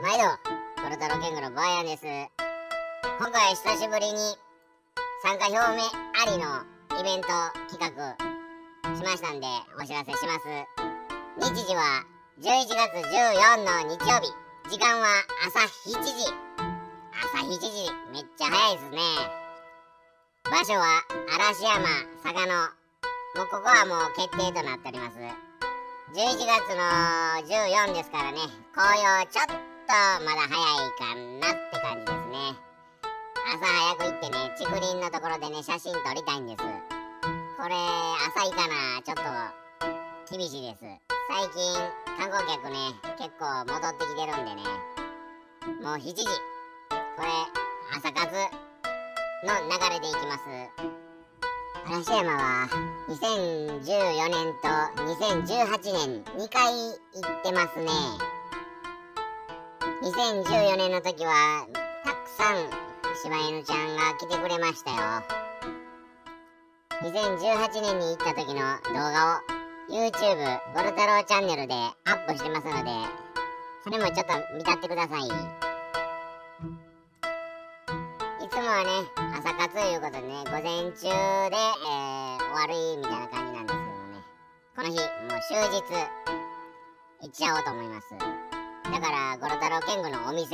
毎度、コルトロケングのバーヤンです。今回久しぶりに参加表明ありのイベント企画しましたんでお知らせします。日時は11月14の日曜日。時間は朝7時。朝7時。めっちゃ早いですね。場所は嵐山、坂野。もうここはもう決定となっております。11月の14ですからね、紅葉ちょっとまだ早いかなって感じですね。朝早く行ってね竹林のところでね写真撮りたいんです。これ朝いかなちょっと厳しいです。最近観光客ね結構戻ってきてるんでね。もう7時。これ朝活の流れでいきます。嵐山は2014年と2018年2回行ってますね。2014年の時はたくさん柴犬ちゃんが来てくれましたよ。2018年に行った時の動画を YouTube ゴル太郎チャンネルでアップしてますのでそれもちょっと見たってください。いつもはね朝活ということでね午前中で、えー、終わりみたいな感じなんですけどもね。この日もう終日行っちゃおうと思います。だからゴロ太郎健吾のお店。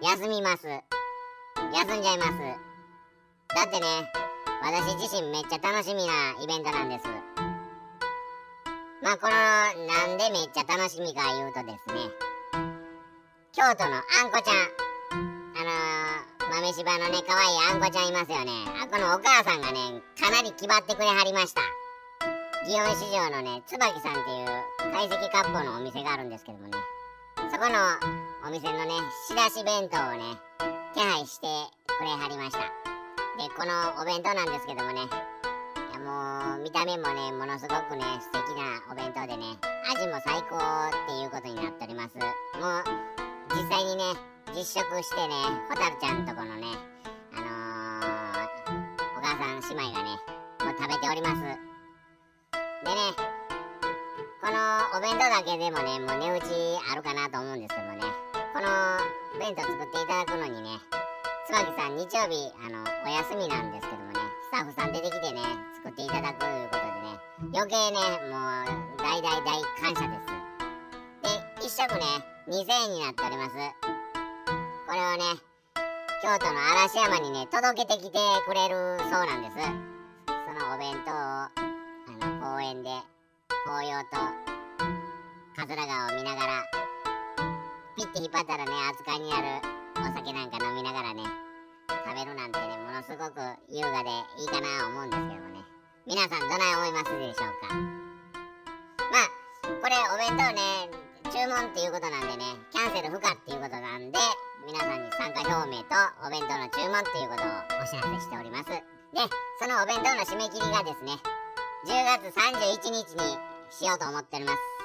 休みます。休んじゃいます。だってね私自身めっちゃ楽しみなイベントなんです。まあこのなんでめっちゃ楽しみか言うとですね京都のあんこちゃん。あのー、豆柴のね可愛いあんこちゃんいますよね。あこのお母さんがねかなり気張ってくれはりました。祇園市場のね椿さんっていう懐石割烹のお店があるんですけどもね。そこのお店のね仕出し弁当をね手配してくれはりました。でこのお弁当なんですけどもねいやもう見た目もねものすごくね素敵なお弁当でね味も最高っていうことになっております。もう実際にね実食してねホタルちゃんとこのねあのー、お母さん姉妹がねもう食べております。でねお弁当だけでもねもう値打ちあるかなと思うんですけどね。この弁当作っていただくのにね椿さん日曜日あのお休みなんですけどもねスタッフさん出てきてね作っていただくということでね余計ねもう大大大感謝です。で1食ね2000円になっております。これをね京都の嵐山にね届けてきてくれるそうなんです。そのお弁当をあの公園で紅葉と桂川を見ながらピッて引っ張ったらね扱いになるお酒なんか飲みながらね食べるなんてねものすごく優雅でいいかな思うんですけどもね。皆さんどない思いますでしょうか？まあこれお弁当ね注文っていうことなんでねキャンセル不可っていうことなんで皆さんに参加表明とお弁当の注文っていうことをお知らせしております。でそのお弁当の締め切りがですね10月31日にしようと思っております。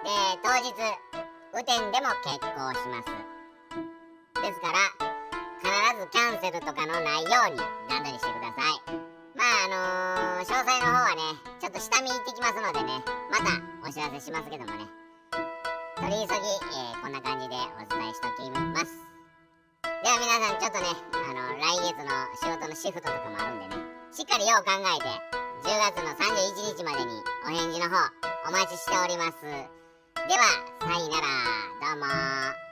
で当日雨天でも結構します。ですから必ずキャンセルとかのないように段取りしてください。まああのー、詳細の方はねちょっと下見行ってきますのでねまたお知らせしますけどもね。取り急ぎ、えー、こんな感じでお伝えしときます。では皆さんちょっとねあの来月の仕事のシフトとかもあるんでねしっかりよう考えて10月の31日までにお返事の方お待ちしております。では、さいなら、どうも